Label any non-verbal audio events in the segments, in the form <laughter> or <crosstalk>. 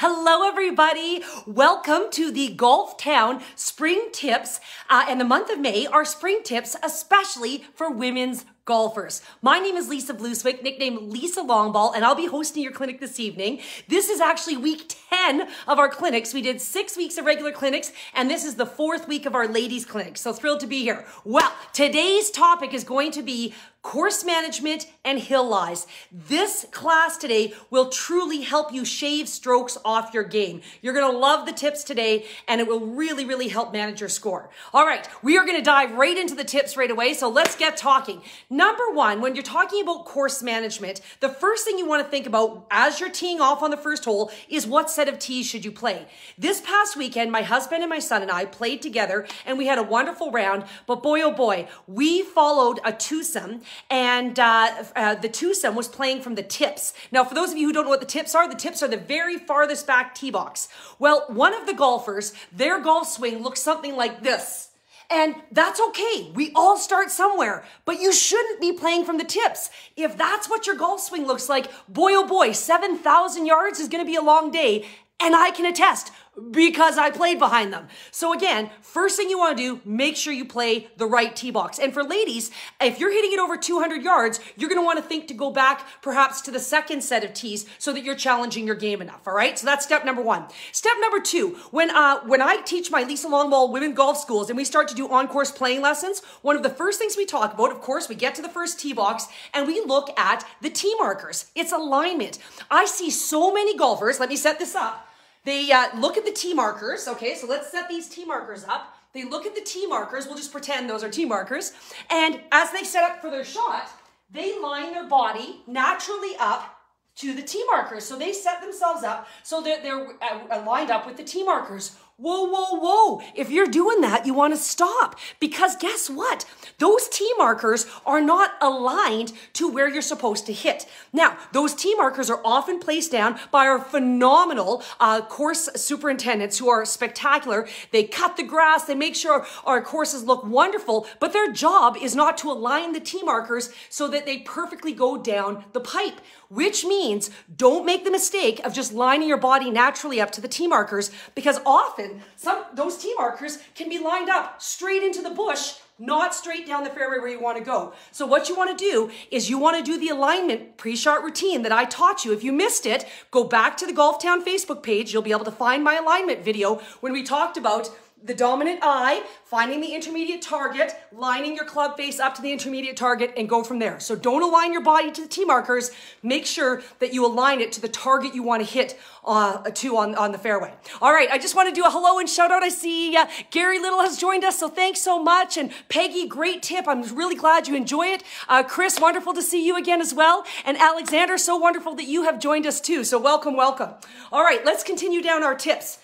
Hello, everybody. Welcome to the Golf Town Spring Tips. Uh, and the month of May are spring tips, especially for women's golfers. My name is Lisa Vlooswyk, nicknamed Lisa Longball, and I'll be hosting your clinic this evening. This is actually week 10 of our clinics. We did six weeks of regular clinics, and this is the fourth week of our ladies clinic. So thrilled to be here. Well, today's topic is going to be course management and hill lies. This class today will truly help you shave strokes off your game. You're going to love the tips today and it will really, really help manage your score. All right. We are going to dive right into the tips right away. So let's get talking. Number one, when you're talking about course management, the first thing you want to think about as you're teeing off on the first hole is what set of tees should you play? This past weekend, my husband and my son and I played together and we had a wonderful round, but boy, oh boy, we followed a twosome and uh, uh, the twosome was playing from the tips. Now, for those of you who don't know what the tips are, the tips are the very farthest back tee box. Well, one of the golfers, their golf swing looks something like this. And that's okay. We all start somewhere, but you shouldn't be playing from the tips. If that's what your golf swing looks like, boy oh boy, 7,000 yards is going to be a long day. And I can attest, because I played behind them. So again, first thing you want to do, make sure you play the right tee box. And for ladies, if you're hitting it over 200 yards, you're going to want to think to go back perhaps to the second set of tees so that you're challenging your game enough. All right. So that's step number one. Step number two, when, uh, when I teach my Lisa Longball women golf schools and we start to do on-course playing lessons, one of the first things we talk about, of course, we get to the first tee box and we look at the tee markers. It's alignment. I see so many golfers. Let me set this up. They uh, look at the tee markers. Okay, so let's set these tee markers up. They look at the tee markers. We'll just pretend those are tee markers. And as they set up for their shot, they line their body naturally up to the tee markers. So they set themselves up so that they're uh, lined up with the tee markers. Whoa, whoa, whoa. If you're doing that, you want to stop because guess what? Those tee markers are not aligned to where you're supposed to hit. Now, those tee markers are often placed down by our phenomenal uh, course superintendents who are spectacular. They cut the grass, they make sure our courses look wonderful, but their job is not to align the tee markers so that they perfectly go down the pipe, which means don't make the mistake of just lining your body naturally up to the tee markers because often often some those tee markers can be lined up straight into the bush not straight down the fairway where you want to go. So what you want to do is you want to do the alignment pre-shot routine that I taught you. If you missed it, go back to the Golf Town Facebook page. You'll be able to find my alignment video when we talked about the dominant eye, finding the intermediate target, lining your club face up to the intermediate target, and go from there. So don't align your body to the tee markers. Make sure that you align it to the target you want to hit uh, to on, on the fairway. All right, I just want to do a hello and shout out. I see uh, Gary Little has joined us, so thanks so much. And Peggy, great tip. I'm really glad you enjoy it. Uh, Chris, wonderful to see you again as well. And Alexander, so wonderful that you have joined us too. So welcome, welcome. All right, let's continue down our tips.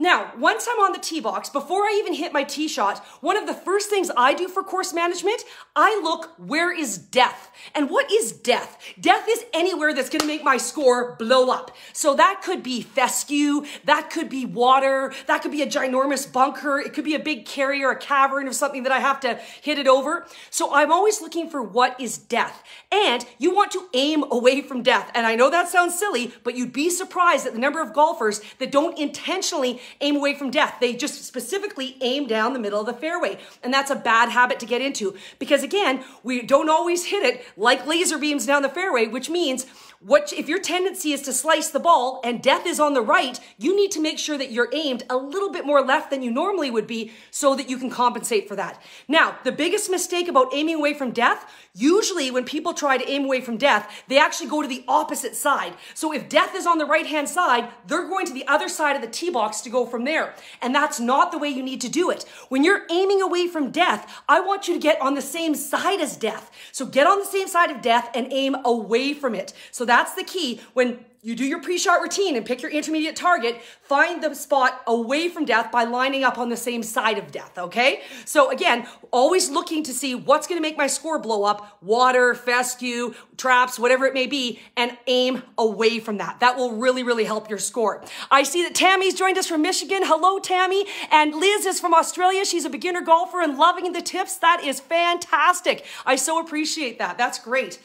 Now, once I'm on the tee box, before I even hit my tee shot, one of the first things I do for course management, I look where is death? And what is death? Death is anywhere that's gonna make my score blow up. So that could be fescue, that could be water, that could be a ginormous bunker, it could be a big carrier, a cavern of something that I have to hit it over. So I'm always looking for what is death. And you want to aim away from death. And I know that sounds silly, but you'd be surprised at the number of golfers that don't intentionally aim away from death. They just specifically aim down the middle of the fairway. And that's a bad habit to get into because again, we don't always hit it like laser beams down the fairway, which means what if your tendency is to slice the ball and death is on the right, you need to make sure that you're aimed a little bit more left than you normally would be so that you can compensate for that. Now, the biggest mistake about aiming away from death, usually when people try to aim away from death, they actually go to the opposite side. So if death is on the right-hand side, they're going to the other side of the tee box to go from there. And that's not the way you need to do it. When you're aiming away from death, I want you to get on the same side as death. So get on the same side of death and aim away from it. So that's the key. When you do your pre-shot routine and pick your intermediate target, find the spot away from death by lining up on the same side of death, okay? So again, always looking to see what's gonna make my score blow up, water, fescue, traps, whatever it may be, and aim away from that. That will really, really help your score. I see that Tammy's joined us from Michigan. Hello, Tammy. And Liz is from Australia. She's a beginner golfer and loving the tips. That is fantastic. I so appreciate that. That's great.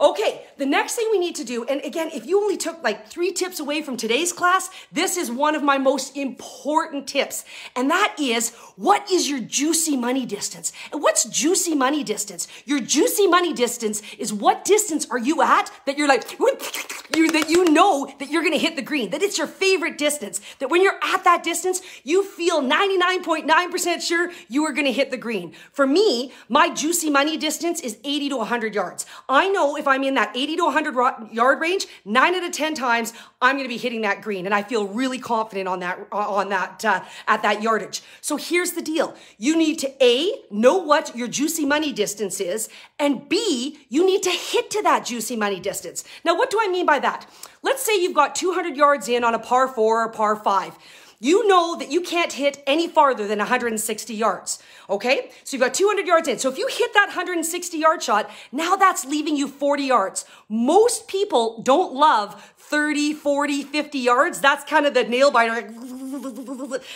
Okay, the next thing we need to do, and again, if you only took like three tips away from today's class, this is one of my most important tips. And that is, what is your juicy money distance? And what's juicy money distance? Your juicy money distance is what distance are you at that you're like, <laughs> you, that you know that you're gonna hit the green, that it's your favorite distance, that when you're at that distance, you feel 99.9% sure you are gonna hit the green. For me, my juicy money distance is 80 to 100 yards. I know if I'm in that 80 to 100 yard range, nine out of 10 times, I'm going to be hitting that green. And I feel really confident on that, on that, uh, at that yardage. So here's the deal. You need to A, know what your juicy money distance is. And B, you need to hit to that juicy money distance. Now, what do I mean by that? Let's say you've got 200 yards in on a par four or par five you know that you can't hit any farther than 160 yards. Okay? So you've got 200 yards in. So if you hit that 160 yard shot, now that's leaving you 40 yards. Most people don't love 30, 40, 50 yards. That's kind of the nail biter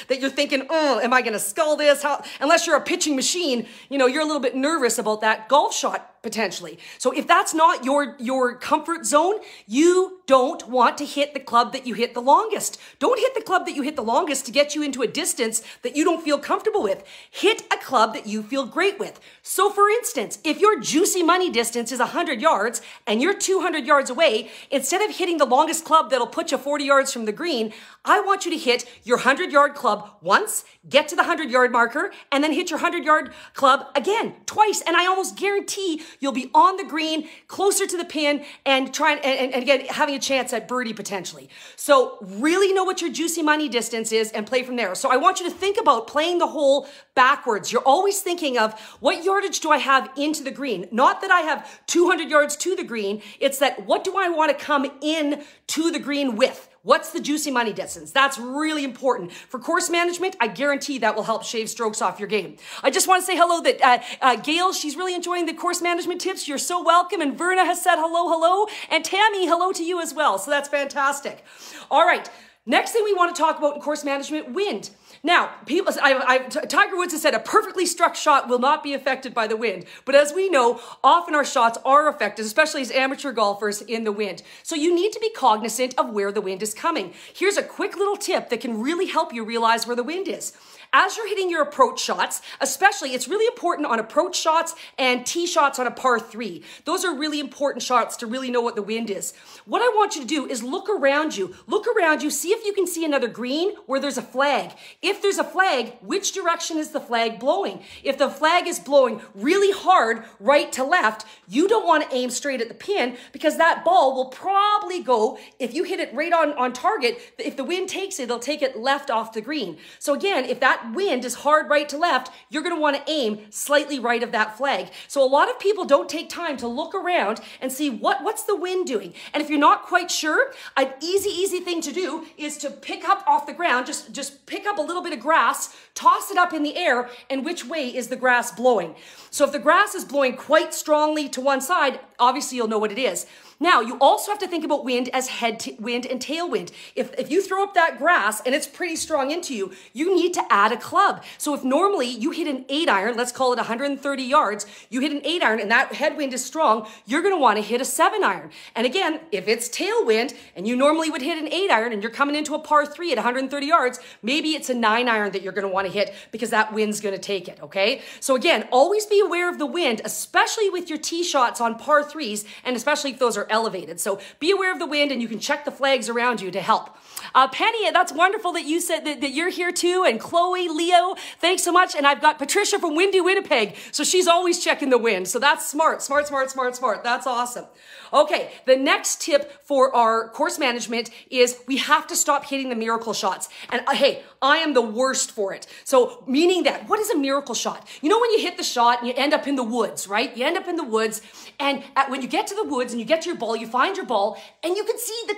that you're thinking, oh, am I going to skull this? How? Unless you're a pitching machine, you know, you're a little bit nervous about that golf shot potentially. So if that's not your, your comfort zone, you don't want to hit the club that you hit the longest. Don't hit the club that you hit the longest to get you into a distance that you don't feel comfortable with. Hit a club that you feel great with. So for instance, if your juicy money distance is 100 yards and you're 200 yards away, instead of hitting the longest club that'll put you 40 yards from the green, I want you to hit your 100 yard club once, get to the 100 yard marker, and then hit your 100 yard club again, twice. And I almost guarantee you'll be on the green, closer to the pin, and trying, and, and again, having a chance at birdie potentially. So really know what your juicy money distance is and play from there. So I want you to think about playing the hole backwards. You're always thinking of what yardage do I have into the green? Not that I have 200 yards to the green. It's that what do I want to come in to the green with? What's the juicy money distance? That's really important. For course management, I guarantee that will help shave strokes off your game. I just want to say hello that uh, uh, Gail, she's really enjoying the course management tips. You're so welcome. And Verna has said hello, hello. And Tammy, hello to you as well. So that's fantastic. All right. Next thing we want to talk about in course management, wind. Now, people, I, I, Tiger Woods has said a perfectly struck shot will not be affected by the wind. But as we know, often our shots are affected, especially as amateur golfers in the wind. So you need to be cognizant of where the wind is coming. Here's a quick little tip that can really help you realize where the wind is as you're hitting your approach shots, especially, it's really important on approach shots and tee shots on a par three. Those are really important shots to really know what the wind is. What I want you to do is look around you. Look around you, see if you can see another green where there's a flag. If there's a flag, which direction is the flag blowing? If the flag is blowing really hard, right to left, you don't want to aim straight at the pin because that ball will probably go, if you hit it right on, on target, if the wind takes it, it'll take it left off the green. So again, if that wind is hard right to left, you're going to want to aim slightly right of that flag. So a lot of people don't take time to look around and see what, what's the wind doing. And if you're not quite sure, an easy, easy thing to do is to pick up off the ground, just, just pick up a little bit of grass, toss it up in the air, and which way is the grass blowing? So if the grass is blowing quite strongly to one side, obviously you'll know what it is. Now, you also have to think about wind as head wind and tailwind. If, if you throw up that grass and it's pretty strong into you, you need to add a club. So if normally you hit an eight iron, let's call it 130 yards, you hit an eight iron and that headwind is strong, you're gonna wanna hit a seven iron. And again, if it's tailwind and you normally would hit an eight iron and you're coming into a par three at 130 yards, maybe it's a nine iron that you're gonna wanna hit because that wind's gonna take it, okay? So again, always be aware of the wind, especially with your tee shots on par threes, and especially if those are elevated. So be aware of the wind and you can check the flags around you to help. Uh, Penny, that's wonderful that you said that, that you're here too. And Chloe, Leo, thanks so much. And I've got Patricia from Windy Winnipeg. So she's always checking the wind. So that's smart, smart, smart, smart, smart. That's awesome. Okay, the next tip for our course management is we have to stop hitting the miracle shots. And uh, hey, I am the worst for it. So meaning that, what is a miracle shot? You know when you hit the shot and you end up in the woods, right? You end up in the woods and at, when you get to the woods and you get to your ball, you find your ball and you can see the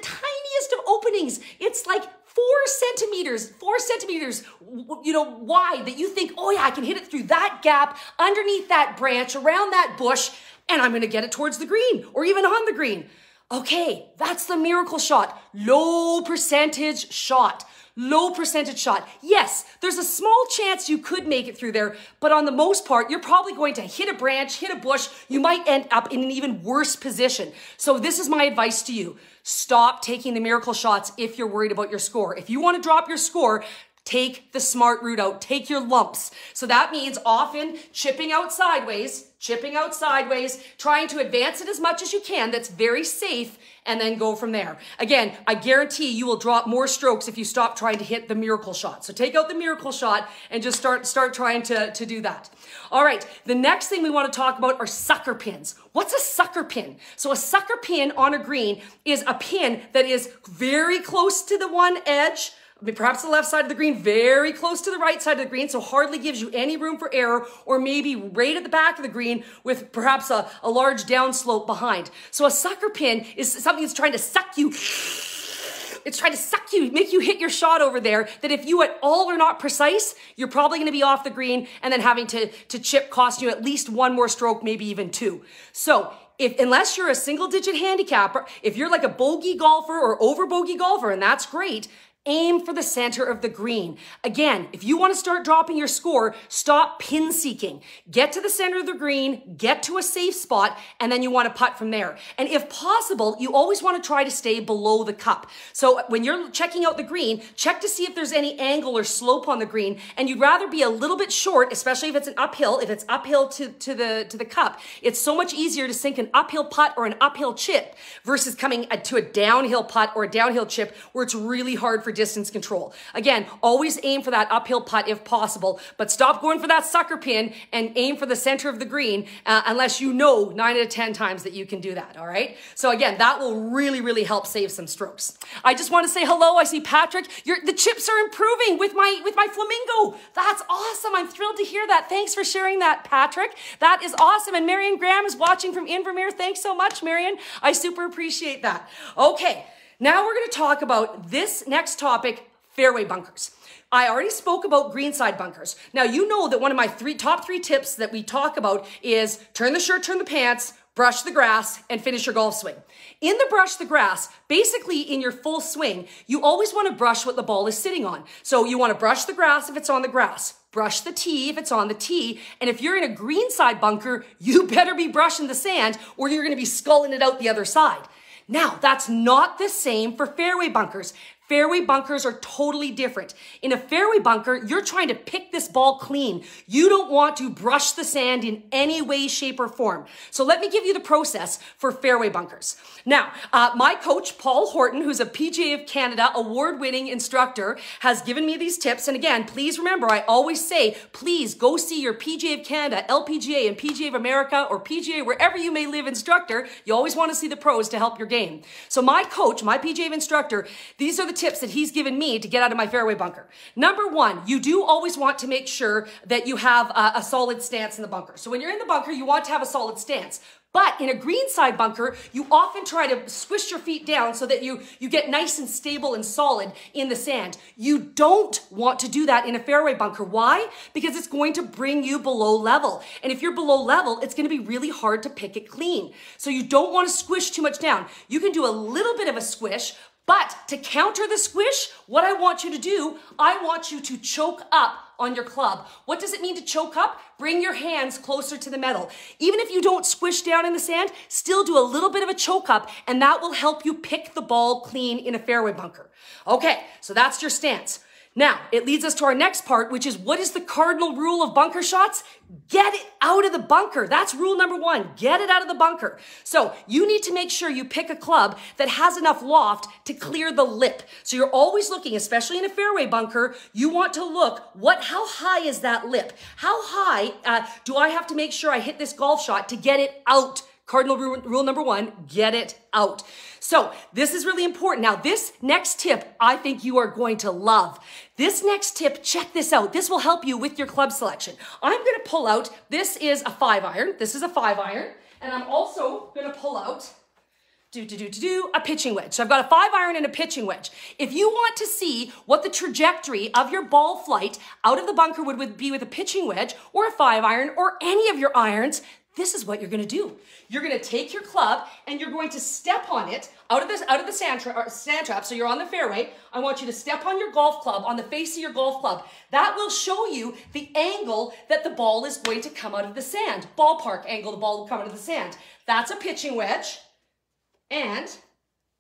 of openings. It's like four centimeters, four centimeters, you know, wide that you think, oh yeah, I can hit it through that gap, underneath that branch, around that bush, and I'm gonna get it towards the green or even on the green. Okay, that's the miracle shot. Low percentage shot. Low percentage shot. Yes, there's a small chance you could make it through there, but on the most part, you're probably going to hit a branch, hit a bush. You might end up in an even worse position. So this is my advice to you. Stop taking the miracle shots if you're worried about your score. If you want to drop your score, Take the smart route out. Take your lumps. So that means often chipping out sideways, chipping out sideways, trying to advance it as much as you can. That's very safe and then go from there. Again, I guarantee you will drop more strokes if you stop trying to hit the miracle shot. So take out the miracle shot and just start, start trying to, to do that. All right. The next thing we want to talk about are sucker pins. What's a sucker pin? So a sucker pin on a green is a pin that is very close to the one edge perhaps the left side of the green, very close to the right side of the green, so hardly gives you any room for error, or maybe right at the back of the green with perhaps a, a large downslope behind. So a sucker pin is something that's trying to suck you. It's trying to suck you, make you hit your shot over there. That if you at all are not precise, you're probably going to be off the green and then having to, to chip cost you at least one more stroke, maybe even two. So if unless you're a single digit handicapper, if you're like a bogey golfer or over bogey golfer, and that's great, Aim for the center of the green. Again, if you want to start dropping your score, stop pin seeking. Get to the center of the green, get to a safe spot, and then you want to putt from there. And if possible, you always want to try to stay below the cup. So when you're checking out the green, check to see if there's any angle or slope on the green. And you'd rather be a little bit short, especially if it's an uphill, if it's uphill to, to the to the cup. It's so much easier to sink an uphill putt or an uphill chip versus coming uh, to a downhill putt or a downhill chip where it's really hard for distance control. Again, always aim for that uphill putt if possible, but stop going for that sucker pin and aim for the center of the green uh, unless you know nine out of 10 times that you can do that. All right. So again, that will really, really help save some strokes. I just want to say hello. I see Patrick. Your, the chips are improving with my, with my flamingo. That's awesome. I'm thrilled to hear that. Thanks for sharing that, Patrick. That is awesome. And Marion Graham is watching from Invermere. Thanks so much, Marion. I super appreciate that. Okay. Now we're going to talk about this next topic, fairway bunkers. I already spoke about greenside bunkers. Now you know that one of my three top three tips that we talk about is turn the shirt, turn the pants, brush the grass, and finish your golf swing. In the brush the grass, basically in your full swing, you always want to brush what the ball is sitting on. So you want to brush the grass if it's on the grass, brush the tee if it's on the tee, and if you're in a greenside bunker, you <laughs> better be brushing the sand or you're going to be skulling it out the other side. Now, that's not the same for fairway bunkers. Fairway bunkers are totally different. In a fairway bunker, you're trying to pick this ball clean. You don't want to brush the sand in any way, shape, or form. So let me give you the process for fairway bunkers. Now, uh, my coach, Paul Horton, who's a PGA of Canada award-winning instructor, has given me these tips. And again, please remember, I always say, please go see your PGA of Canada, LPGA, and PGA of America, or PGA, wherever you may live instructor. You always want to see the pros to help your game. So my coach, my PGA of instructor, these are the tips that he's given me to get out of my fairway bunker. Number one, you do always want to make sure that you have a, a solid stance in the bunker. So when you're in the bunker, you want to have a solid stance. But in a greenside bunker, you often try to squish your feet down so that you, you get nice and stable and solid in the sand. You don't want to do that in a fairway bunker. Why? Because it's going to bring you below level. And if you're below level, it's going to be really hard to pick it clean. So you don't want to squish too much down. You can do a little bit of a squish, but to counter the squish, what I want you to do, I want you to choke up on your club. What does it mean to choke up? Bring your hands closer to the metal. Even if you don't squish down in the sand, still do a little bit of a choke up, and that will help you pick the ball clean in a fairway bunker. Okay, so that's your stance. Now, it leads us to our next part, which is what is the cardinal rule of bunker shots? Get it out of the bunker. That's rule number one. Get it out of the bunker. So you need to make sure you pick a club that has enough loft to clear the lip. So you're always looking, especially in a fairway bunker, you want to look, what, how high is that lip? How high uh, do I have to make sure I hit this golf shot to get it out Cardinal rule, rule, number one, get it out. So this is really important. Now, this next tip, I think you are going to love. This next tip, check this out. This will help you with your club selection. I'm going to pull out, this is a five iron. This is a five iron. And I'm also going to pull out do, do, do, do, do, a pitching wedge. So I've got a five iron and a pitching wedge. If you want to see what the trajectory of your ball flight out of the bunker would be with a pitching wedge or a five iron or any of your irons, this is what you're gonna do. You're gonna take your club and you're going to step on it out of, this, out of the sand, tra- sand trap. So you're on the fairway. I want you to step on your golf club, on the face of your golf club. That will show you the angle that the ball is going to come out of the sand. Ballpark angle, the ball will come out of the sand. That's a pitching wedge. And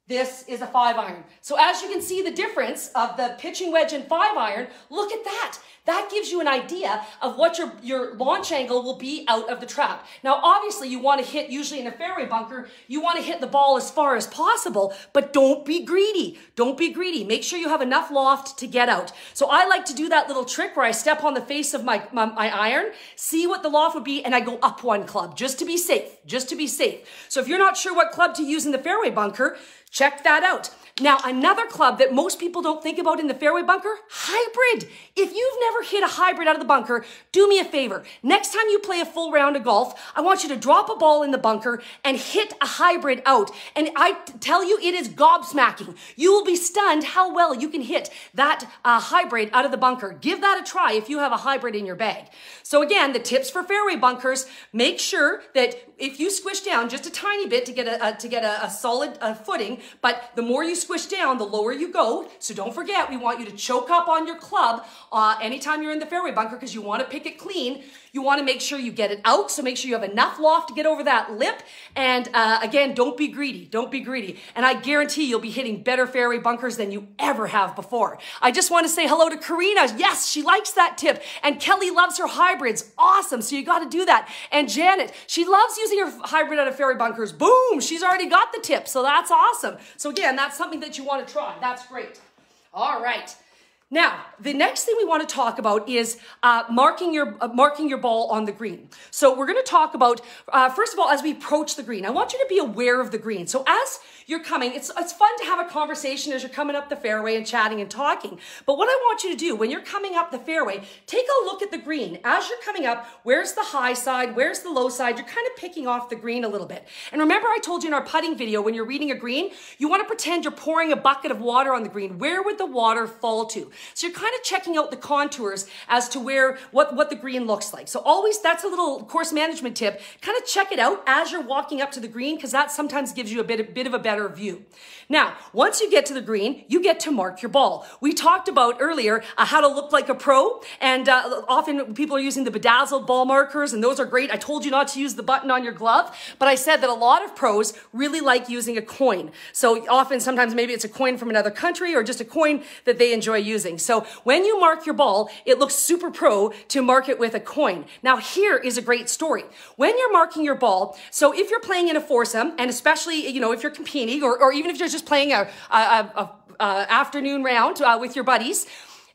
this is a five iron. So as you can see the difference of the pitching wedge and five iron, look at that. That gives you an idea of what your, your launch angle will be out of the trap. Now, obviously you want to hit, usually in a fairway bunker, you want to hit the ball as far as possible, but don't be greedy. Don't be greedy. Make sure you have enough loft to get out. So I like to do that little trick where I step on the face of my, my, my iron, see what the loft would be, and I go up one club just to be safe, just to be safe. So if you're not sure what club to use in the fairway bunker, Check that out. Now, another club that most people don't think about in the fairway bunker, hybrid. If you've never hit a hybrid out of the bunker, do me a favor. Next time you play a full round of golf, I want you to drop a ball in the bunker and hit a hybrid out. And I tell you, it is gobsmacking. You will be stunned how well you can hit that uh, hybrid out of the bunker. Give that a try if you have a hybrid in your bag. So again, the tips for fairway bunkers, make sure that if you squish down just a tiny bit to get a, a to get a, a solid footing, but the more you squish down, the lower you go. So don't forget, we want you to choke up on your club uh, anytime you're in the fairway bunker because you want to pick it clean. You want to make sure you get it out. So make sure you have enough loft to get over that lip. And uh, again, don't be greedy. Don't be greedy. And I guarantee you'll be hitting better fairway bunkers than you ever have before. I just want to say hello to Karina. Yes, she likes that tip. And Kelly loves her hybrids. Awesome. So you got to do that. And Janet, she loves using her hybrid out of fairway bunkers. Boom. She's already got the tip. So that's awesome. So again, that's something that you want to try. That's great. All right. Now, the next thing we want to talk about is uh, marking your uh, marking your ball on the green. So we're going to talk about uh, first of all as we approach the green. I want you to be aware of the green. So as you're coming, it's it's fun to have a conversation as you're coming up the fairway and chatting and talking. But what I want you to do when you're coming up the fairway, take a look at the green as you're coming up. Where's the high side? Where's the low side? You're kind of picking off the green a little bit. And remember, I told you in our putting video when you're reading a green, you want to pretend you're pouring a bucket of water on the green. Where would the water fall to? So you're kind of checking out the contours as to where, what, what the green looks like. So always, that's a little course management tip. Kind of check it out as you're walking up to the green because that sometimes gives you a bit, a bit of a better view. Now, once you get to the green, you get to mark your ball. We talked about earlier uh, how to look like a pro and uh, often people are using the bedazzled ball markers and those are great. I told you not to use the button on your glove, but I said that a lot of pros really like using a coin. So often, sometimes maybe it's a coin from another country or just a coin that they enjoy using. So when you mark your ball, it looks super pro to mark it with a coin. Now here is a great story. When you're marking your ball, so if you're playing in a foursome, and especially, you know, if you're competing or, or even if you're just playing a, a, a, a afternoon round uh, with your buddies,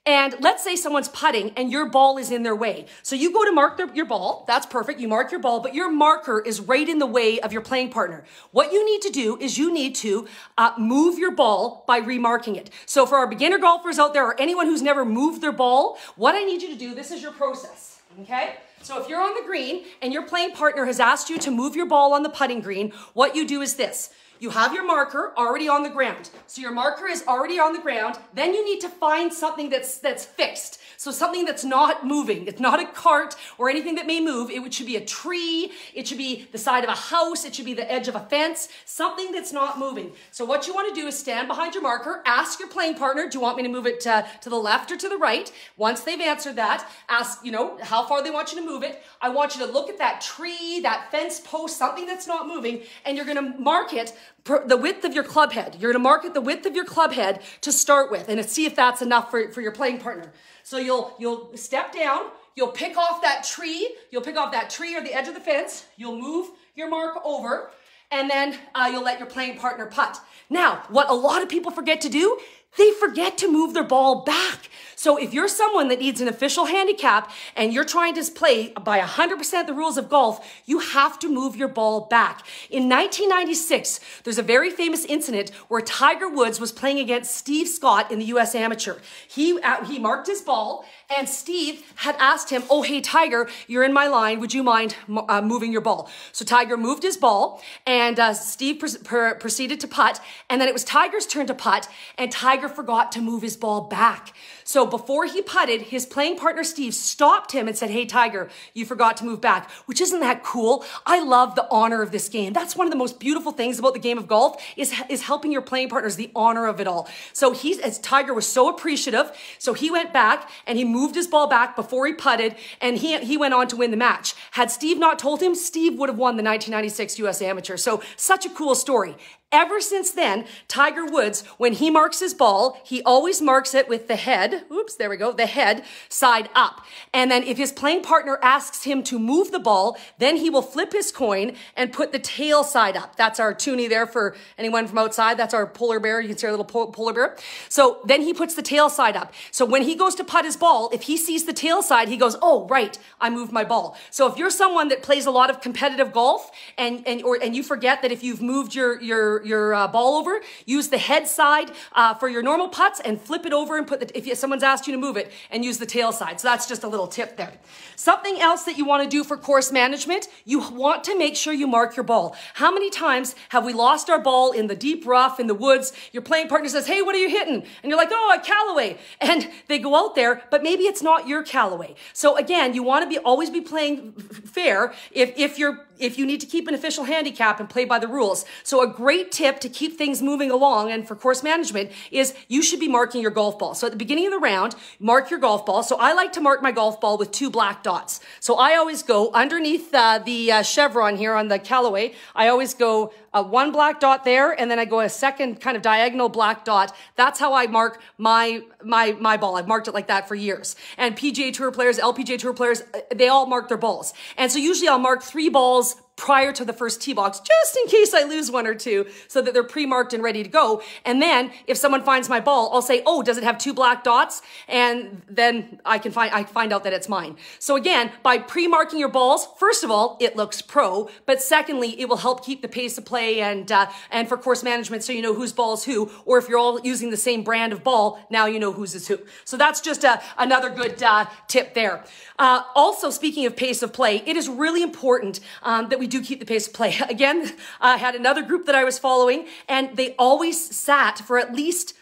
and let's say someone's putting and your ball is in their way. So you go to mark their, your ball. That's perfect. You mark your ball, but your marker is right in the way of your playing partner. What you need to do is you need to uh, move your ball by remarking it. So for our beginner golfers out there or anyone who's never moved their ball, what I need you to do, this is your process. Okay? So if you're on the green and your playing partner has asked you to move your ball on the putting green, what you do is this. You have your marker already on the ground. So your marker is already on the ground. Then you need to find something that's, that's fixed. So something that's not moving. It's not a cart or anything that may move. It should be a tree. It should be the side of a house. It should be the edge of a fence. Something that's not moving. So what you want to do is stand behind your marker. Ask your playing partner, do you want me to move it to, to the left or to the right? Once they've answered that, ask, you know, how far they want you to move it. I want you to look at that tree, that fence post, something that's not moving, and you're going to mark it the width of your club head. You're to mark it the width of your club head to start with and see if that's enough for, for your playing partner. So you'll, you'll step down, you'll pick off that tree, you'll pick off that tree or the edge of the fence, you'll move your mark over, and then uh, you'll let your playing partner putt. Now, what a lot of people forget to do, they forget to move their ball back. So if you're someone that needs an official handicap and you're trying to play by 100% the rules of golf, you have to move your ball back. In 1996, there's a very famous incident where Tiger Woods was playing against Steve Scott in the US Amateur. He, uh, he marked his ball and Steve had asked him, oh, hey, Tiger, you're in my line. Would you mind uh, moving your ball? So Tiger moved his ball and uh, Steve pr pr proceeded to putt. And then it was Tiger's turn to putt and Tiger forgot to move his ball back. So before he putted, his playing partner Steve stopped him and said, Hey, Tiger, you forgot to move back, which isn't that cool? I love the honor of this game. That's one of the most beautiful things about the game of golf is, is helping your playing partners, the honor of it all. So he's, as Tiger was so appreciative, so he went back and he moved his ball back before he putted and he, he went on to win the match. Had Steve not told him, Steve would have won the 1996 US Amateur. So such a cool story. Ever since then, Tiger Woods, when he marks his ball, he always marks it with the head, <laughs> oops, there we go, the head side up. And then if his playing partner asks him to move the ball, then he will flip his coin and put the tail side up. That's our toonie there for anyone from outside. That's our polar bear. You can see our little polar bear. So then he puts the tail side up. So when he goes to putt his ball, if he sees the tail side, he goes, oh, right, I moved my ball. So if you're someone that plays a lot of competitive golf and, and, or, and you forget that if you've moved your, your, your, uh, ball over. Use the head side uh, for your normal putts and flip it over and put the, if someone's asked you to move it and use the tail side. So that's just a little tip there. Something else that you want to do for course management, you want to make sure you mark your ball. How many times have we lost our ball in the deep rough, in the woods? Your playing partner says, hey, what are you hitting? And you're like, oh, a Callaway. And they go out there, but maybe it's not your Callaway. So again, you want to be always be playing fair if, if you're if you need to keep an official handicap and play by the rules. So a great tip to keep things moving along and for course management is you should be marking your golf ball. So at the beginning of the round, mark your golf ball. So I like to mark my golf ball with two black dots. So I always go underneath uh, the uh, chevron here on the Callaway. I always go uh, one black dot there, and then I go a second kind of diagonal black dot. That's how I mark my my my ball. I've marked it like that for years. And PGA Tour players, LPGA Tour players, uh, they all mark their balls. And so usually I'll mark three balls prior to the first tee box, just in case I lose one or two, so that they're pre-marked and ready to go. And then if someone finds my ball, I'll say, oh, does it have two black dots? And then I can find, I find out that it's mine. So again, by pre-marking your balls, first of all, it looks pro, but secondly, it will help keep the pace of play and, uh, and for course management so you know whose ball is who, or if you're all using the same brand of ball, now you know whose is who. So that's just a, another good uh, tip there. Uh, also, speaking of pace of play, it is really important um, that we do keep the pace of play. <laughs> Again, I had another group that I was following, and they always sat for at least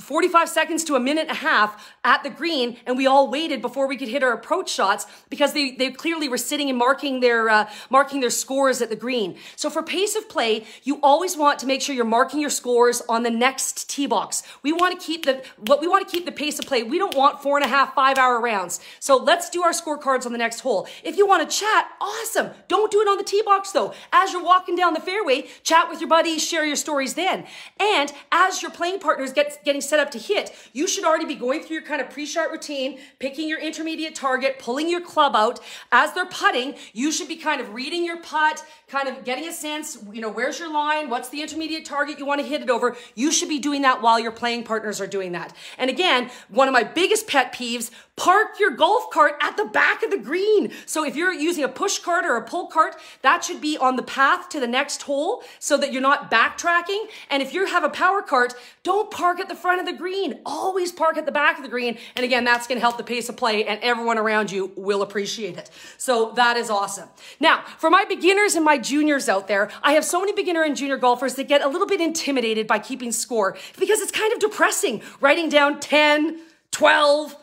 45 seconds to a minute and a half at the green and we all waited before we could hit our approach shots because they, they clearly were sitting and marking their uh, marking their scores at the green. So for pace of play you always want to make sure you're marking your scores on the next tee box. We want to keep the what we want to keep the pace of play we don't want four and a half five hour rounds. So let's do our scorecards on the next hole. If you want to chat awesome. Don't do it on the tee box though. As you're walking down the fairway chat with your buddies share your stories then. And as you're playing partner partners get, getting set up to hit, you should already be going through your kind of pre-shot routine, picking your intermediate target, pulling your club out. As they're putting, you should be kind of reading your putt, kind of getting a sense, you know, where's your line? What's the intermediate target you want to hit it over? You should be doing that while your playing partners are doing that. And again, one of my biggest pet peeves, park your golf cart at the back of the green. So if you're using a push cart or a pull cart, that should be on the path to the next hole so that you're not backtracking. And if you have a power cart, don't park at the front of the green. Always park at the back of the green. And again, that's going to help the pace of play and everyone around you will appreciate it. So that is awesome. Now, for my beginners and my juniors out there, I have so many beginner and junior golfers that get a little bit intimidated by keeping score because it's kind of depressing writing down 10, 12,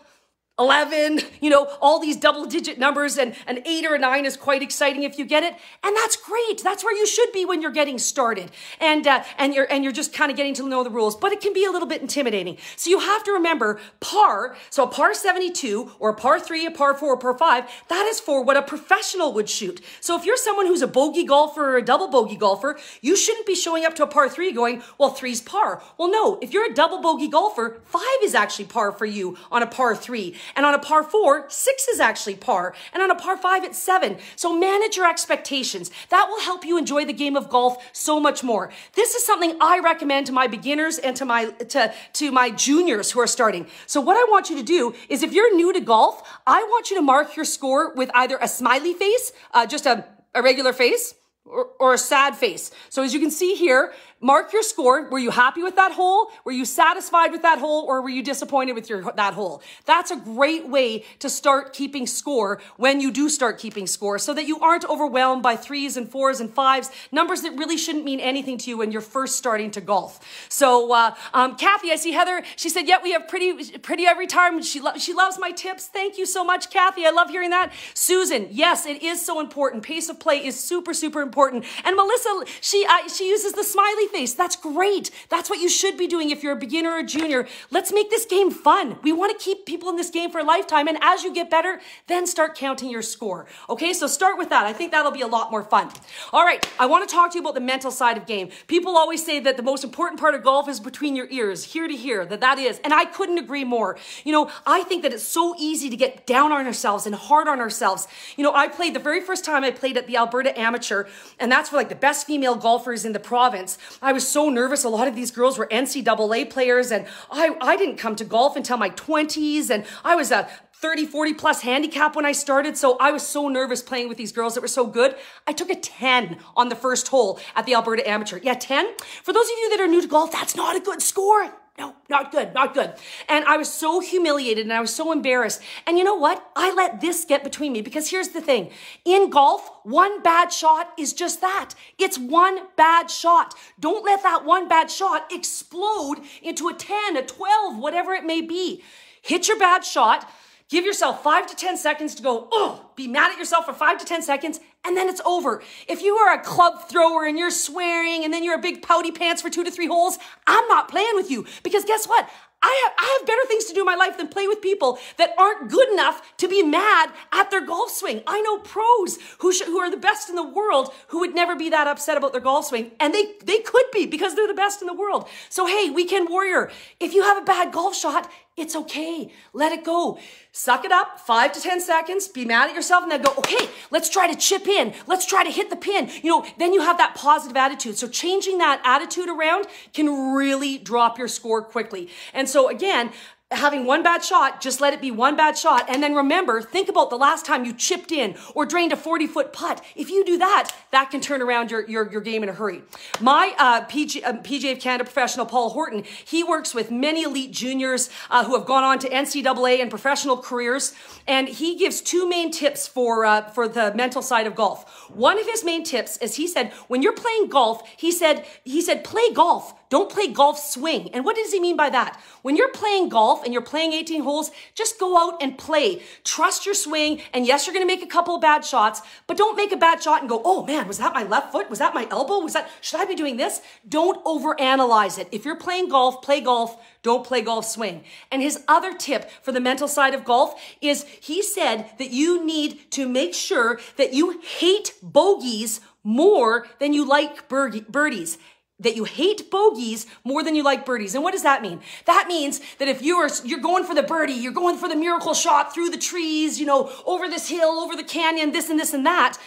11, you know, all these double digit numbers and an eight or a nine is quite exciting if you get it. And that's great. That's where you should be when you're getting started. And, uh, and you're, and you're just kind of getting to know the rules, but it can be a little bit intimidating. So you have to remember par. So a par 72 or a par three, a par four, a par five, that is for what a professional would shoot. So if you're someone who's a bogey golfer or a double bogey golfer, you shouldn't be showing up to a par three going, well, three's par. Well, no, if you're a double bogey golfer, five is actually par for you on a par three. And on a par four, six is actually par. And on a par five, it's seven. So manage your expectations. That will help you enjoy the game of golf so much more. This is something I recommend to my beginners and to my, to, to my juniors who are starting. So what I want you to do is if you're new to golf, I want you to mark your score with either a smiley face, uh, just a, a regular face, or, or, a sad face. So as you can see here, mark your score. Were you happy with that hole? Were you satisfied with that hole or were you disappointed with your that hole? That's a great way to start keeping score when you do start keeping score so that you aren't overwhelmed by threes and fours and fives, numbers that really shouldn't mean anything to you when you're first starting to golf. So, uh, um, Kathy, I see Heather, she said, yeah, we have pretty, pretty every time. She, lo- she loves my tips. Thank you so much, Kathy. I love hearing that. Susan, yes, it is so important. Pace of play is super, super important. And Melissa, she, uh, she uses the smiley face. That's great. That's what you should be doing if you're a beginner or a junior. Let's make this game fun. We want to keep people in this game for a lifetime. And as you get better, then start counting your score. Okay, so start with that. I think that'll be a lot more fun. All right, I want to talk to you about the mental side of game. People always say that the most important part of golf is between your ears, here to here, that that is. And I couldn't agree more. You know, I think that it's so easy to get down on ourselves and hard on ourselves. You know, I played the very first time I played at the Alberta Amateur, and that's for like the best female golfers in the province. I was so nervous. A lot of these girls were NCAA players, and I, I didn't come to golf until my 20s, and I was a 30, 40 plus handicap when I started. So I was so nervous playing with these girls that were so good. I took a 10 on the first hole at the Alberta Amateur. Yeah, 10. For those of you that are new to golf, that's not a good score. No, not good, not good. And I was so humiliated and I was so embarrassed. And you know what? I let this get between me because here's the thing. In golf, one bad shot is just that. It's one bad shot. Don't let that one bad shot explode into a 10, a 12, whatever it may be. Hit your bad shot Give yourself five to 10 seconds to go, oh, be mad at yourself for five to 10 seconds, and then it's over. If you are a club thrower and you're swearing and then you're a big pouty pants for two to three holes, I'm not playing with you. Because guess what? I have, I have better things to do in my life than play with people that aren't good enough to be mad at their golf swing. I know pros who, who are the best in the world who would never be that upset about their golf swing. And they, they could be because they're the best in the world. So, hey, weekend warrior, if you have a bad golf shot, it's okay. Let it go. Suck it up, five to 10 seconds, be mad at yourself, and then go, okay, let's try to chip in. Let's try to hit the pin. You know, then you have that positive attitude. So changing that attitude around can really drop your score quickly. And so again, having one bad shot, just let it be one bad shot. And then remember, think about the last time you chipped in or drained a 40 foot putt. If you do that, that can turn around your, your, your game in a hurry. My uh, PG, uh, PGA of Canada professional, Paul Horton, he works with many elite juniors uh, who have gone on to NCAA and professional careers. And he gives two main tips for, uh, for the mental side of golf. One of his main tips is he said, when you're playing golf, he said, he said, play golf don't play golf swing. And what does he mean by that? When you're playing golf and you're playing 18 holes, just go out and play. Trust your swing. And yes, you're going to make a couple of bad shots, but don't make a bad shot and go, oh man, was that my left foot? Was that my elbow? Was that, should I be doing this? Don't overanalyze it. If you're playing golf, play golf. Don't play golf swing. And his other tip for the mental side of golf is he said that you need to make sure that you hate bogeys more than you like birdies that you hate bogeys more than you like birdies. And what does that mean? That means that if you are you're going for the birdie, you're going for the miracle shot through the trees, you know, over this hill, over the canyon, this and this and that,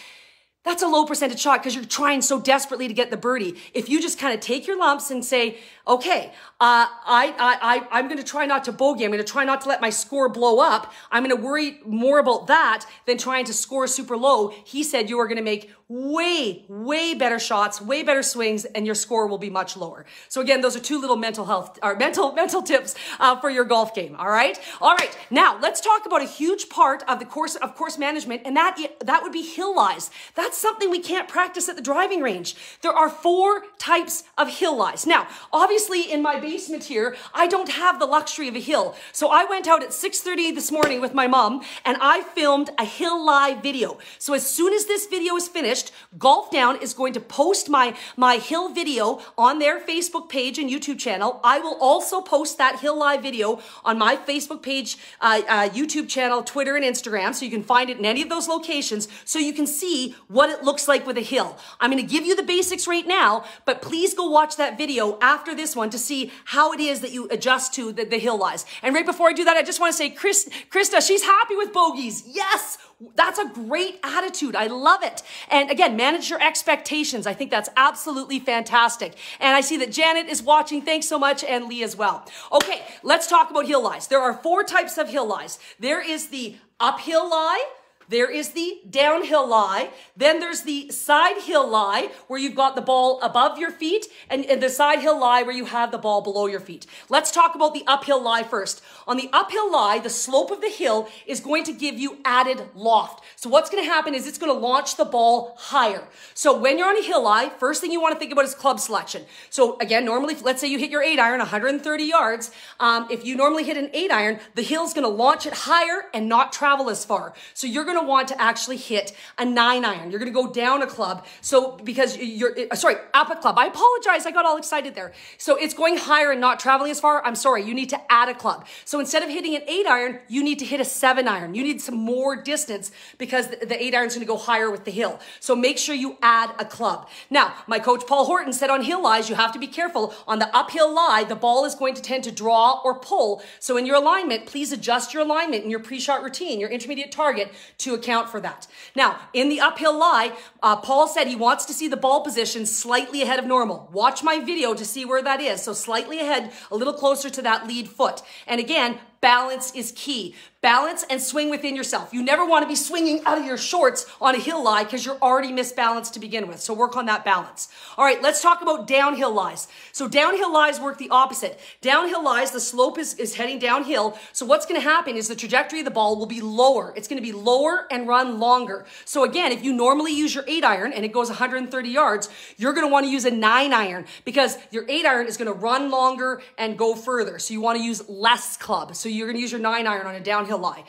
that's a low percentage shot because you're trying so desperately to get the birdie. If you just kind of take your lumps and say, okay, uh, I, I, I, I'm going to try not to bogey. I'm going to try not to let my score blow up. I'm going to worry more about that than trying to score super low. He said you are going to make way, way better shots, way better swings, and your score will be much lower. So again, those are two little mental health or mental <laughs> mental tips uh, for your golf game. All right, all right. Now let's talk about a huge part of the course of course management, and that that would be hill lies. That's something we can't practice at the driving range. There are four types of hill lies. Now, obviously, in my basement here, I don't have the luxury of a hill, so I went out at 6:30 this morning with my mom, and I filmed a hill lie video. So as soon as this video is finished finished, Golf Town is going to post my, my Hill video on their Facebook page and YouTube channel. I will also post that Hill Lie video on my Facebook page, uh, uh, YouTube channel, Twitter, and Instagram. So you can find it in any of those locations so you can see what it looks like with a hill. I'm going to give you the basics right now, but please go watch that video after this one to see how it is that you adjust to the, the hill lies. And right before I do that, I just want to say, Chris, Krista, she's happy with bogeys. Yes, that's a great attitude. I love it. And again, manage your expectations. I think that's absolutely fantastic. And I see that Janet is watching. Thanks so much. And Lee as well. Okay, let's talk about hill lies. There are four types of hill lies. There is the uphill lie, There is the downhill lie. Then there's the side hill lie where you've got the ball above your feet and, and the side hill lie where you have the ball below your feet. Let's talk about the uphill lie first. On the uphill lie, the slope of the hill is going to give you added loft. So what's going to happen is it's going to launch the ball higher. So when you're on a hill lie, first thing you want to think about is club selection. So again, normally, let's say you hit your eight iron 130 yards. Um, if you normally hit an eight iron, the hill's going to launch it higher and not travel as far. So you're going to want to actually hit a nine iron. You're going to go down a club. So because you're, uh, sorry, up a club. I apologize. I got all excited there. So it's going higher and not traveling as far. I'm sorry. You need to add a club. So instead of hitting an eight iron, you need to hit a seven iron. You need some more distance because the eight iron's going to go higher with the hill. So make sure you add a club. Now, my coach Paul Horton said on hill lies, you have to be careful. On the uphill lie, the ball is going to tend to draw or pull. So in your alignment, please adjust your alignment in your pre-shot routine, your intermediate target to account for that. Now, in the uphill lie, uh, Paul said he wants to see the ball position slightly ahead of normal. Watch my video to see where that is. So slightly ahead, a little closer to that lead foot. And again, balance is key. Balance and swing within yourself. You never want to be swinging out of your shorts on a hill lie because you're already misbalanced to begin with. So work on that balance. All right, let's talk about downhill lies. So downhill lies work the opposite. Downhill lies, the slope is, is heading downhill. So what's going to happen is the trajectory of the ball will be lower. It's going to be lower and run longer. So again, if you normally use your eight iron and it goes 130 yards, you're going to want to use a nine iron because your eight iron is going to run longer and go further. So you want to use less club. So you're going to use your nine iron on a downhill downhill lie.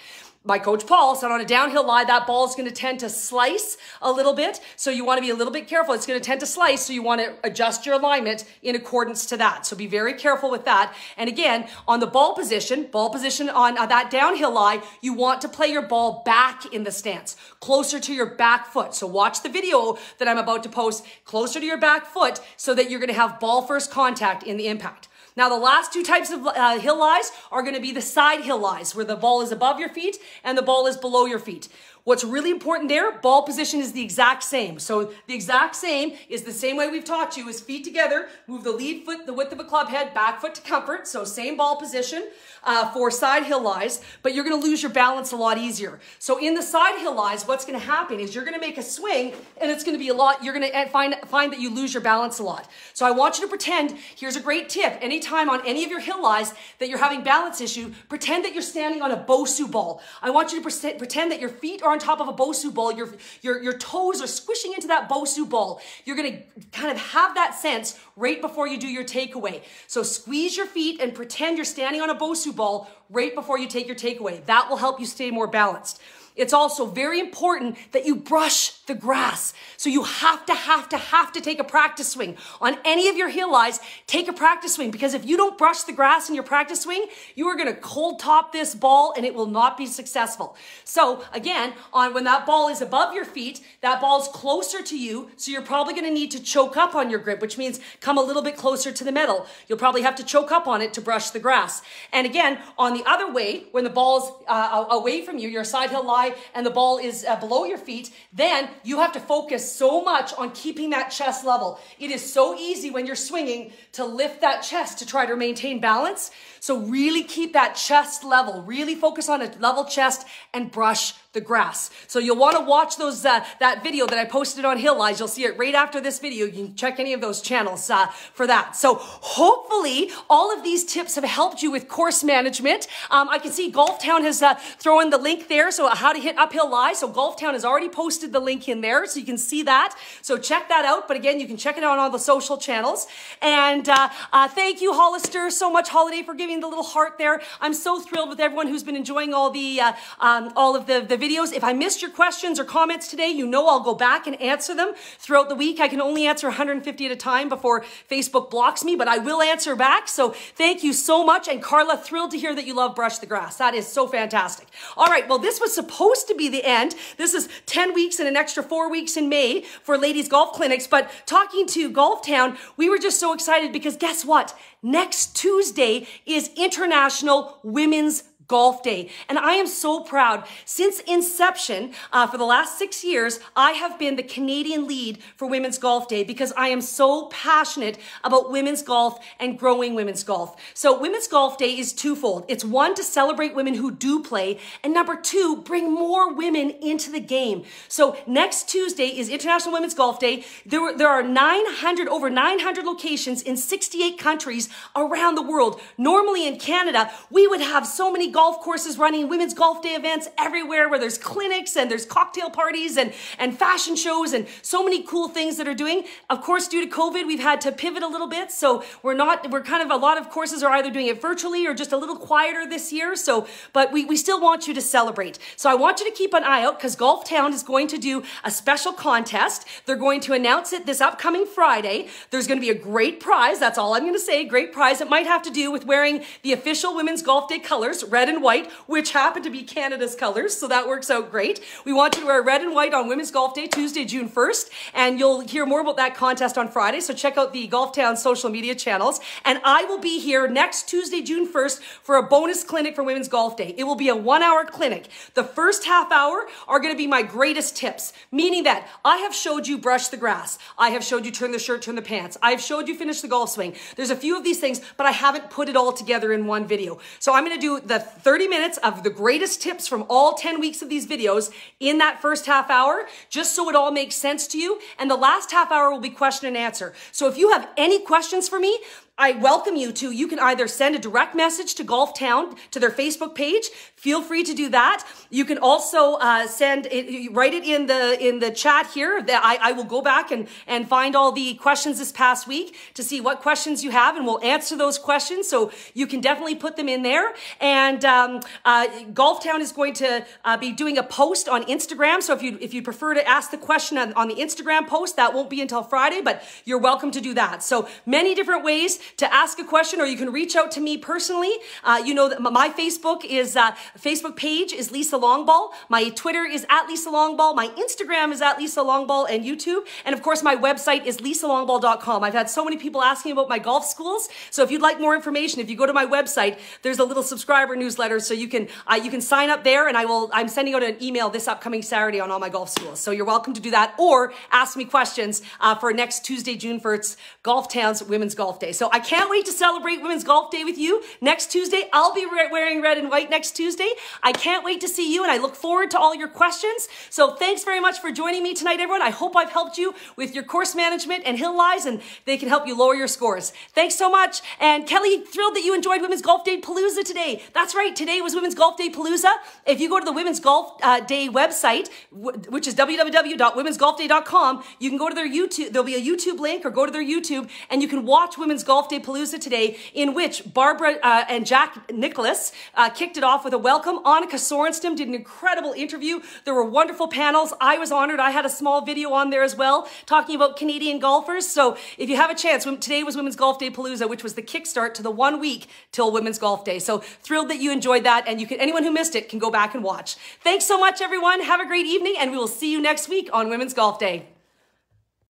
My coach Paul said on a downhill lie, that ball is going to tend to slice a little bit. So you want to be a little bit careful. It's going to tend to slice. So you want to adjust your alignment in accordance to that. So be very careful with that. And again, on the ball position, ball position on uh, that downhill lie, you want to play your ball back in the stance, closer to your back foot. So watch the video that I'm about to post closer to your back foot so that you're going to have ball first contact in the impact. Now, the last two types of uh, hill lies are going to be the side hill lies, where the ball is above your feet and the ball is below your feet. What's really important there, ball position is the exact same. So the exact same is the same way we've taught you is feet together, move the lead foot the width of a club head, back foot to comfort. So same ball position uh, for side hill lies, but you're going to lose your balance a lot easier. So in the side hill lies, what's going to happen is you're going to make a swing and it's going to be a lot, you're going to find, find that you lose your balance a lot. So I want you to pretend, here's a great tip, anytime on any of your hill lies that you're having balance issue, pretend that you're standing on a Bosu ball. I want you to pretend that your feet are on top of a Bosu ball. Your, your, your toes are squishing into that Bosu ball. You're to kind of have that sense right before you do your takeaway. So squeeze your feet and pretend you're standing on a Bosu ball right before you take your takeaway. That will help you stay more balanced. It's also very important that you brush the grass. So you have to, have to, have to take a practice swing. On any of your hill lies, take a practice swing because if you don't brush the grass in your practice swing, you are going to cold top this ball and it will not be successful. So again, on when that ball is above your feet, that ball's closer to you. So you're probably going to need to choke up on your grip, which means come a little bit closer to the metal. You'll probably have to choke up on it to brush the grass. And again, on the other way, when the ball's uh, away from you, your side hill lie and the ball is uh, below your feet, then you have to focus so much on keeping that chest level. It is so easy when you're swinging to lift that chest to try to maintain balance. So really keep that chest level. Really focus on a level chest and brush the grass. So you'll want to watch those uh, that video that I posted on Hill Lies. You'll see it right after this video. You can check any of those channels uh, for that. So hopefully all of these tips have helped you with course management. Um, I can see Golf Town has uh, thrown the link there. So how to hit uphill lies. So Golf Town has already posted the link in there, so you can see that. So check that out. But again, you can check it out on all the social channels. And uh, uh, thank you, Hollister, so much, Holiday, for giving the little heart there. I'm so thrilled with everyone who's been enjoying all the uh, um, all of the, the videos. If I missed your questions or comments today, you know I'll go back and answer them throughout the week. I can only answer 150 at a time before Facebook blocks me, but I will answer back. So thank you so much. And Carla, thrilled to hear that you love Brush the Grass. That is so fantastic. All right, well, this was supposed to be the end. This is 10 weeks and an extra four weeks in May for ladies golf clinics. But talking to Golf Town, we were just so excited because guess what? Next Tuesday is International Women's Golf Day. And I am so proud. Since inception, uh, for the last six years, I have been the Canadian lead for Women's Golf Day because I am so passionate about women's golf and growing women's golf. So Women's Golf Day is twofold. It's one, to celebrate women who do play, and number two, bring more women into the game. So next Tuesday is International Women's Golf Day. There, were, there are 900, over 900 locations in 68 countries around the world. Normally in Canada, we would have so many golf courses running women's golf day events everywhere where there's clinics and there's cocktail parties and, and fashion shows and so many cool things that are doing. Of course, due to COVID, we've had to pivot a little bit. So we're not, we're kind of, a lot of courses are either doing it virtually or just a little quieter this year. So, but we, we still want you to celebrate. So I want you to keep an eye out because Golf Town is going to do a special contest. They're going to announce it this upcoming Friday. There's going to be a great prize. That's all I'm going to say. Great prize. It might have to do with wearing the official Women's Golf Day colors, red and white, which happen to be Canada's colors. So that works out great. We want you to wear red and white on Women's Golf Day, Tuesday, June 1st. And you'll hear more about that contest on Friday. So check out the Golf Town social media channels. And I will be here next Tuesday, June 1st for a bonus clinic for Women's Golf Day. It will be a one hour clinic. The first half hour are going to be my greatest tips, meaning that I have showed you brush the grass. I have showed you turn the shirt, turn the pants. I've showed you finish the golf swing. There's a few of these things, but I haven't put it all together in one video. So I'm going to do the 30 minutes of the greatest tips from all 10 weeks of these videos in that first half hour, just so it all makes sense to you. And the last half hour will be question and answer. So if you have any questions for me, I welcome you to, you can either send a direct message to Golf Town to their Facebook page. Feel free to do that. You can also uh, send it, write it in the in the chat here. That I, I will go back and and find all the questions this past week to see what questions you have, and we'll answer those questions. So you can definitely put them in there. And um, uh, Golf Town is going to uh, be doing a post on Instagram. So if you if you prefer to ask the question on, on the Instagram post, that won't be until Friday, but you're welcome to do that. So many different ways to ask a question, or you can reach out to me personally. Uh, you know that my Facebook is uh, Facebook page is Lisa Longball. My Twitter is at Lisa Longball. My Instagram is at Lisa Longball and YouTube. And of course, my website is lisalongball.com. I've had so many people asking about my golf schools. So if you'd like more information, if you go to my website, there's a little subscriber newsletter, so you can uh, you can sign up there. And I will. I'm sending out an email this upcoming Saturday on all my golf schools. So you're welcome to do that, or ask me questions uh, for next Tuesday, June 1st, Golf Town's Women's Golf Day. So I can't wait to celebrate Women's Golf Day with you next Tuesday. I'll be wearing red and white next Tuesday. I can't wait to see you and I look forward to all your questions. So thanks very much for joining me tonight, everyone. I hope I've helped you with your course management and hill lies and they can help you lower your scores. Thanks so much. And Kelly, thrilled that you enjoyed Women's Golf Day Palooza today. That's right. Today was Women's Golf Day Palooza. If you go to the Women's Golf uh, Day website, which is www.womensgolfday.com, you can go to their YouTube. There'll be a YouTube link or go to their YouTube and you can watch Women's Golf Day Palooza today in which Barbara uh, and Jack Nicklaus uh, kicked it off with a welcome. Annika Sorenstam did an incredible interview. There were wonderful panels. I was honored. I had a small video on there as well talking about Canadian golfers. So if you have a chance, today was Women's Golf Day Palooza, which was the kickstart to the one week till Women's Golf Day. So thrilled that you enjoyed that. And you can, anyone who missed it can go back and watch. Thanks so much, everyone. Have a great evening, and we will see you next week on Women's Golf Day.